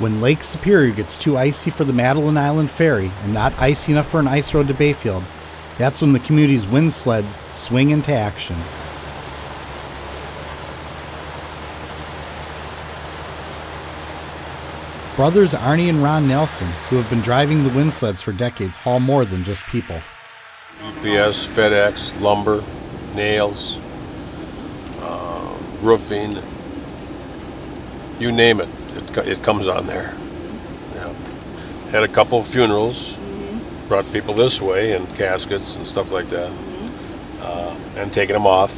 When Lake Superior gets too icy for the Madeline Island Ferry and not icy enough for an ice road to Bayfield, that's when the community's wind sleds swing into action. Brothers Arnie and Ron Nelson, who have been driving the wind sleds for decades, haul more than just people. UPS, FedEx, lumber, nails, uh, roofing, you name it, it, it comes on there. Yeah. Had a couple of funerals, brought people this way and caskets and stuff like that, uh, and taking them off.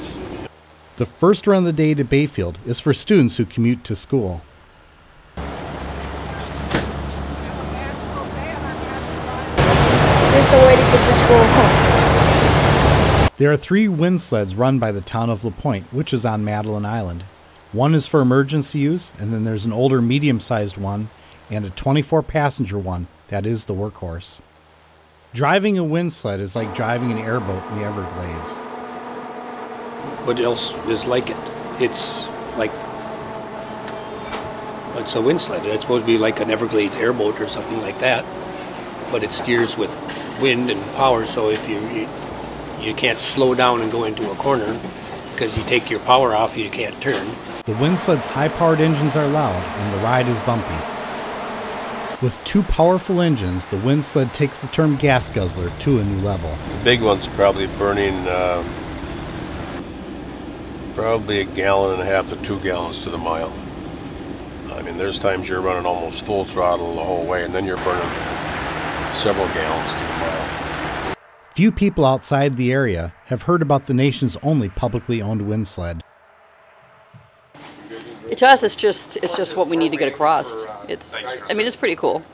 The first run of the day to Bayfield is for students who commute to school. There's a way to get to school home. There are three wind sleds run by the town of LaPointe, which is on Madeline Island. One is for emergency use, and then there's an older medium sized one and a 24 passenger one that is the workhorse. Driving a wind sled is like driving an airboat in the Everglades. what else is like it? It's like it's a wind sled. It's supposed to be like an Everglades airboat or something like that, but it steers with wind and power. So if you you, you can't slow down and go into a corner because you take your power off, you can't turn. The wind sled's high powered engines are loud and the ride is bumpy. With two powerful engines, the wind sled takes the term gas guzzler to a new level. The big one's probably burning uh, probably a gallon and a half to two gallons to the mile. I mean, there's times you're running almost full throttle the whole way, and then you're burning several gallons to the mile. Few people outside the area have heard about the nation's only publicly owned wind sled. To us, it's just it's just what we need to get across. It's I mean it's pretty cool.